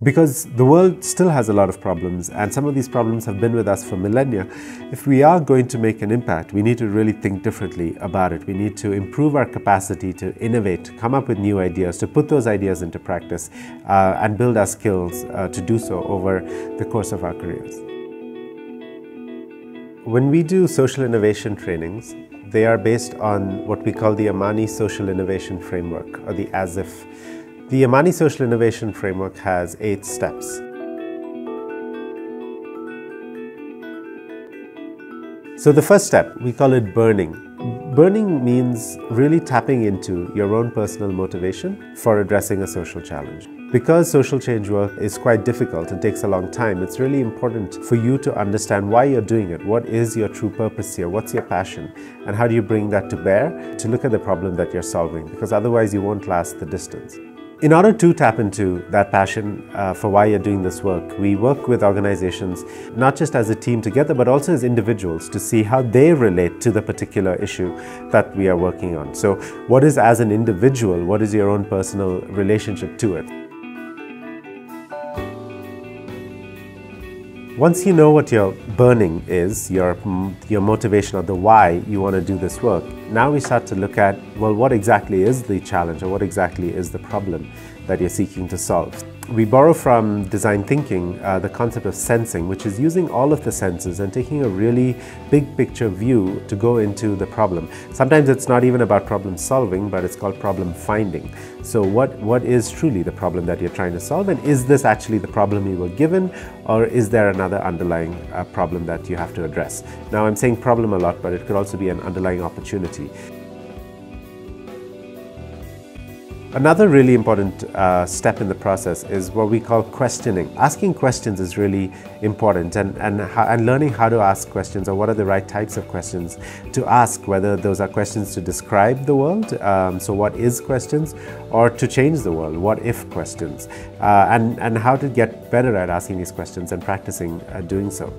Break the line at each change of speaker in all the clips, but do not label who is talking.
Because the world still has a lot of problems, and some of these problems have been with us for millennia. If we are going to make an impact, we need to really think differently about it. We need to improve our capacity to innovate, to come up with new ideas, to put those ideas into practice, uh, and build our skills uh, to do so over the course of our careers. When we do social innovation trainings, they are based on what we call the Amani Social Innovation Framework, or the ASIF. The Amani Social Innovation Framework has eight steps. So the first step, we call it burning. Burning means really tapping into your own personal motivation for addressing a social challenge. Because social change work is quite difficult and takes a long time, it's really important for you to understand why you're doing it. What is your true purpose here? What's your passion? And how do you bring that to bear to look at the problem that you're solving? Because otherwise you won't last the distance. In order to tap into that passion uh, for why you're doing this work, we work with organizations not just as a team together, but also as individuals to see how they relate to the particular issue that we are working on. So, what is as an individual, what is your own personal relationship to it? Once you know what your burning is, your, your motivation or the why you want to do this work, now we start to look at, well, what exactly is the challenge or what exactly is the problem that you're seeking to solve? We borrow from design thinking uh, the concept of sensing, which is using all of the senses and taking a really big picture view to go into the problem. Sometimes it's not even about problem solving, but it's called problem finding. So what, what is truly the problem that you're trying to solve? And is this actually the problem you were given? Or is there another underlying uh, problem that you have to address? Now I'm saying problem a lot, but it could also be an underlying opportunity. Another really important uh, step in the process is what we call questioning. Asking questions is really important and, and, and learning how to ask questions or what are the right types of questions to ask, whether those are questions to describe the world, um, so what is questions, or to change the world, what if questions, uh, and, and how to get better at asking these questions and practicing uh, doing so.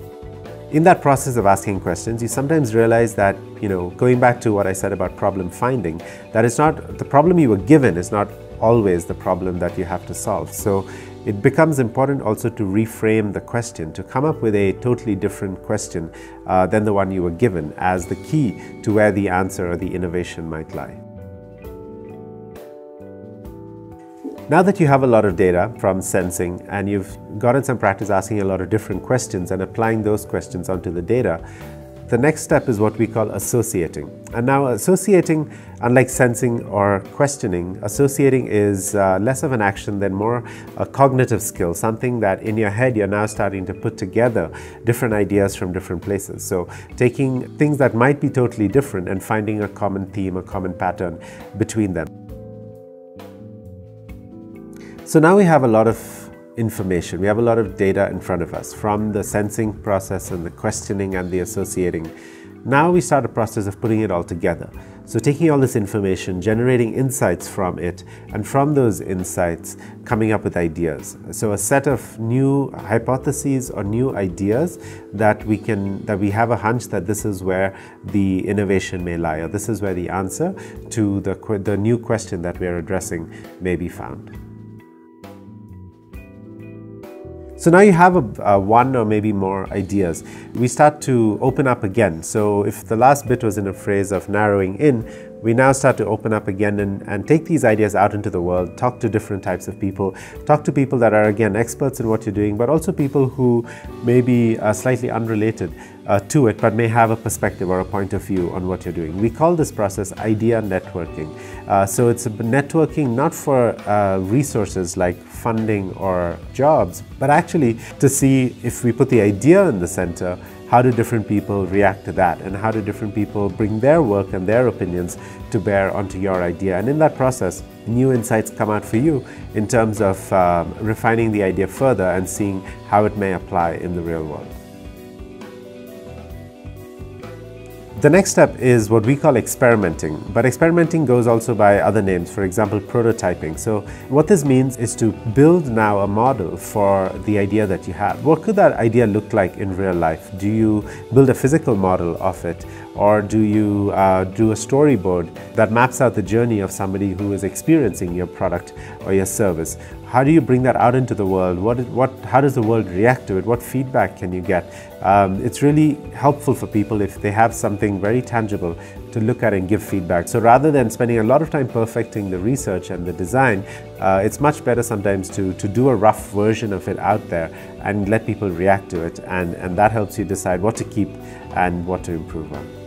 In that process of asking questions, you sometimes realize that, you know, going back to what I said about problem finding, that it's not the problem you were given is not always the problem that you have to solve. So it becomes important also to reframe the question, to come up with a totally different question uh, than the one you were given as the key to where the answer or the innovation might lie. Now that you have a lot of data from sensing and you've gotten some practice asking a lot of different questions and applying those questions onto the data, the next step is what we call associating. And now associating, unlike sensing or questioning, associating is uh, less of an action than more a cognitive skill, something that in your head you're now starting to put together different ideas from different places. So taking things that might be totally different and finding a common theme, a common pattern between them. So now we have a lot of information, we have a lot of data in front of us from the sensing process and the questioning and the associating. Now we start a process of putting it all together. So taking all this information, generating insights from it, and from those insights, coming up with ideas. So a set of new hypotheses or new ideas that we can, that we have a hunch that this is where the innovation may lie, or this is where the answer to the, the new question that we are addressing may be found. So now you have a, one or maybe more ideas. We start to open up again. So if the last bit was in a phrase of narrowing in, we now start to open up again and, and take these ideas out into the world, talk to different types of people, talk to people that are again experts in what you're doing, but also people who may be slightly unrelated uh, to it, but may have a perspective or a point of view on what you're doing. We call this process idea networking. Uh, so it's networking not for uh, resources like funding or jobs, but actually to see if we put the idea in the center, how do different people react to that? And how do different people bring their work and their opinions to bear onto your idea? And in that process new insights come out for you in terms of um, refining the idea further and seeing how it may apply in the real world The next step is what we call experimenting, but experimenting goes also by other names, for example, prototyping. So what this means is to build now a model for the idea that you have. What could that idea look like in real life? Do you build a physical model of it? Or do you uh, do a storyboard that maps out the journey of somebody who is experiencing your product or your service? How do you bring that out into the world? What, what, how does the world react to it? What feedback can you get? Um, it's really helpful for people if they have something very tangible to look at and give feedback. So rather than spending a lot of time perfecting the research and the design, uh, it's much better sometimes to, to do a rough version of it out there and let people react to it. And, and that helps you decide what to keep and what to improve on.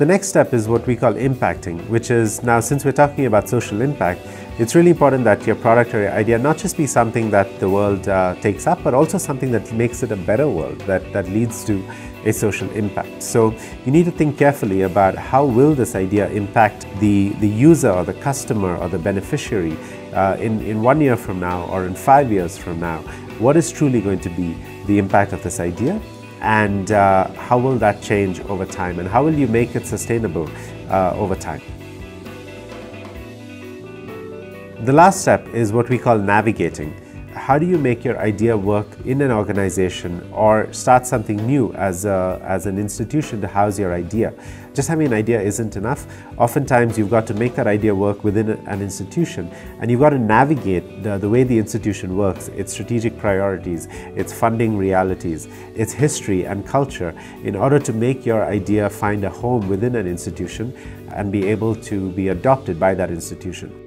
The next step is what we call impacting, which is now since we're talking about social impact, it's really important that your product or your idea not just be something that the world uh, takes up, but also something that makes it a better world, that, that leads to a social impact. So you need to think carefully about how will this idea impact the, the user or the customer or the beneficiary uh, in, in one year from now or in five years from now. What is truly going to be the impact of this idea? And uh, how will that change over time and how will you make it sustainable uh, over time. The last step is what we call navigating how do you make your idea work in an organization or start something new as, a, as an institution to house your idea? Just having an idea isn't enough. Oftentimes, you've got to make that idea work within an institution and you've got to navigate the, the way the institution works, its strategic priorities, its funding realities, its history and culture in order to make your idea find a home within an institution and be able to be adopted by that institution.